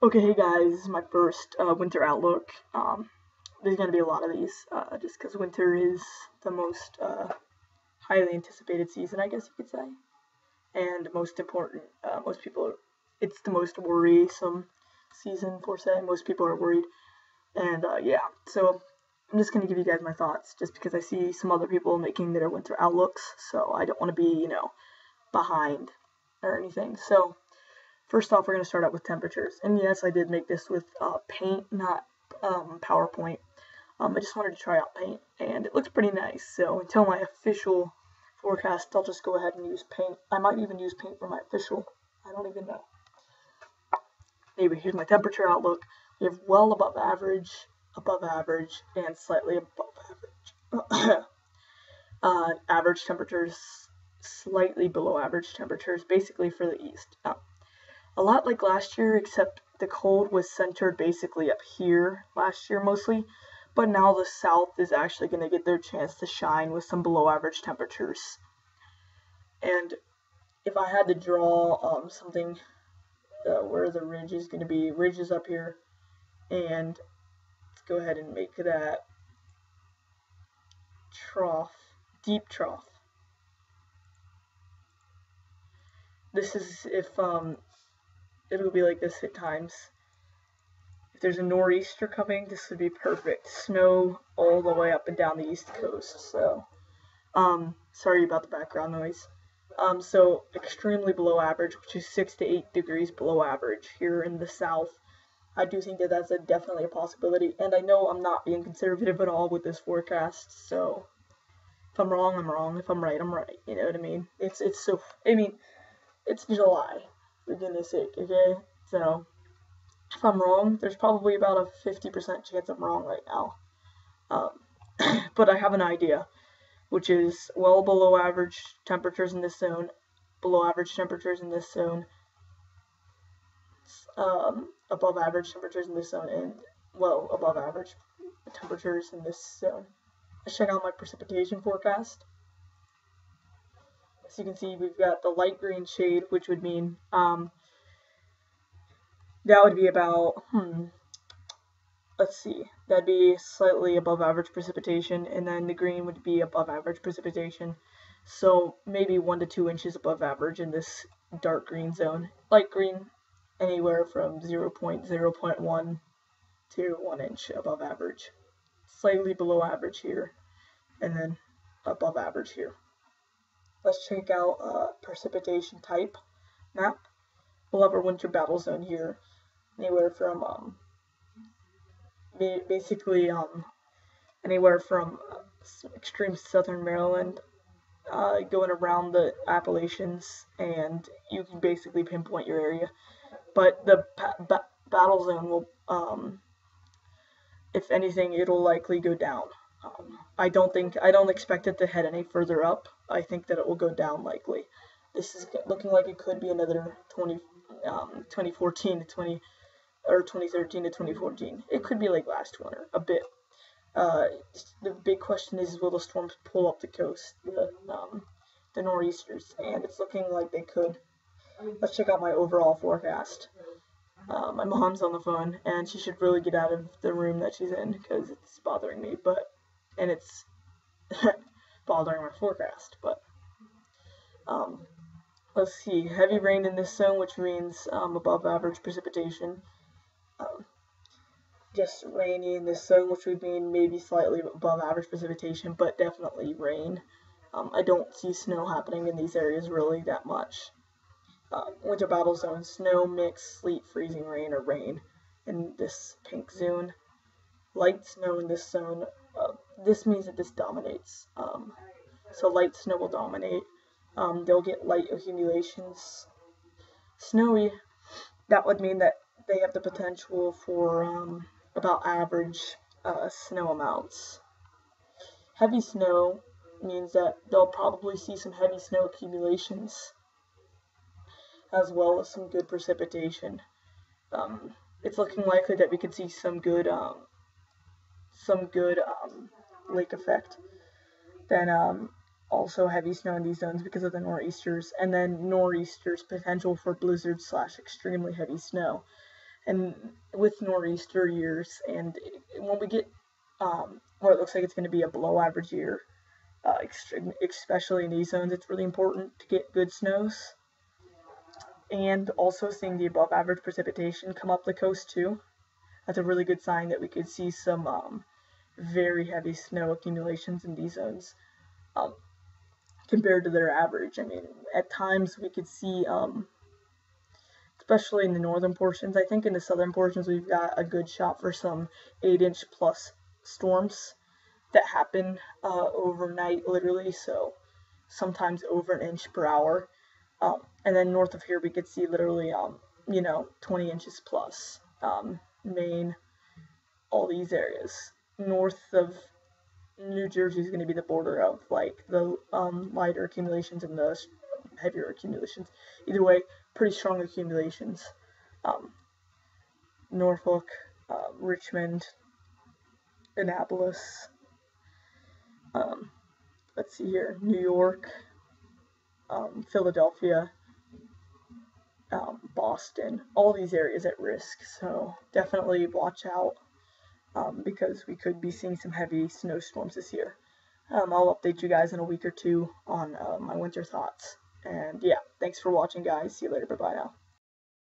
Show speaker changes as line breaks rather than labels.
Okay, hey guys, this is my first uh, winter outlook. Um, there's going to be a lot of these, uh, just because winter is the most uh, highly anticipated season, I guess you could say, and most important. Uh, most people, it's the most worrisome season for say. Most people are worried, and uh, yeah. So I'm just going to give you guys my thoughts, just because I see some other people making their winter outlooks, so I don't want to be, you know, behind or anything. So. First off, we're going to start out with temperatures. And yes, I did make this with uh, paint, not um, PowerPoint. Um, I just wanted to try out paint, and it looks pretty nice. So until my official forecast, I'll just go ahead and use paint. I might even use paint for my official. I don't even know. Anyway, here's my temperature outlook. We have well above average, above average, and slightly above average. uh, average temperatures, slightly below average temperatures, basically for the east. Uh, a lot like last year, except the cold was centered basically up here last year mostly. But now the south is actually going to get their chance to shine with some below average temperatures. And if I had to draw um, something uh, where the ridge is going to be, ridge is up here, and let's go ahead and make that trough, deep trough. This is if um, it'll be like this at times. If there's a nor'easter coming, this would be perfect. Snow all the way up and down the east coast. So, um, sorry about the background noise. Um, so extremely below average, which is six to eight degrees below average here in the south. I do think that that's a, definitely a possibility, and I know I'm not being conservative at all with this forecast. So, if I'm wrong, I'm wrong. If I'm right, I'm right. You know what I mean? It's it's so. I mean, it's July for goodness sake, okay? So, if I'm wrong, there's probably about a 50% chance I'm wrong right now. Um, but I have an idea, which is well below average temperatures in this zone, below average temperatures in this zone, um, above average temperatures in this zone, and well above average temperatures in this zone. Check out my precipitation forecast. As you can see, we've got the light green shade, which would mean um, that would be about, hmm, let's see, that'd be slightly above average precipitation, and then the green would be above average precipitation. So maybe one to two inches above average in this dark green zone. Light green, anywhere from 0, 0.0.1 to 1 inch above average. Slightly below average here, and then above average here. Let's check out uh, precipitation type map. We'll have our winter battle zone here, anywhere from um, basically um, anywhere from uh, extreme southern Maryland, uh, going around the Appalachians, and you can basically pinpoint your area. But the ba battle zone will, um, if anything, it'll likely go down. Um, I don't think I don't expect it to head any further up. I think that it will go down likely. This is looking like it could be another 20, um, 2014 to 20 or 2013 to 2014. It could be like last winter a bit. Uh, the big question is, will the storms pull up the coast, the um, the nor'easters? And it's looking like they could. Let's check out my overall forecast. Uh, my mom's on the phone, and she should really get out of the room that she's in because it's bothering me. But and it's bothering my forecast. But um, let's see, heavy rain in this zone, which means um, above average precipitation. Um, just rainy in this zone, which would mean maybe slightly above average precipitation, but definitely rain. Um, I don't see snow happening in these areas really that much. Uh, winter battle zone, snow, mix, sleet, freezing rain, or rain in this pink zone. Light snow in this zone, uh, this means that this dominates. Um, so light snow will dominate. Um, they'll get light accumulations. Snowy, that would mean that they have the potential for um, about average uh, snow amounts. Heavy snow means that they'll probably see some heavy snow accumulations as well as some good precipitation. Um, it's looking likely that we could see some good um, some good um, lake effect. Then um, also heavy snow in these zones because of the nor'easters, and then nor'easters potential for blizzard slash extremely heavy snow. and with nor'easter years, and when we get um, where it looks like it's going to be a below average year, uh, especially in these zones, it's really important to get good snows. And also seeing the above average precipitation come up the coast too. That's a really good sign that we could see some um, very heavy snow accumulations in these zones um, compared to their average. I mean, at times we could see, um, especially in the northern portions, I think in the southern portions we've got a good shot for some 8 inch plus storms that happen uh, overnight, literally. So sometimes over an inch per hour. Um, and then north of here, we could see literally, um, you know, 20 inches plus. Um, Maine, all these areas. North of New Jersey is going to be the border of like the um, lighter accumulations and the heavier accumulations. Either way, pretty strong accumulations. Um, Norfolk, uh, Richmond, Annapolis, um, let's see here, New York, um, Philadelphia, um, Boston, all these areas at risk. So definitely watch out um, because we could be seeing some heavy snowstorms this year. Um, I'll update you guys in a week or two on uh, my winter thoughts. And yeah, thanks for watching, guys. See you later. Bye bye now.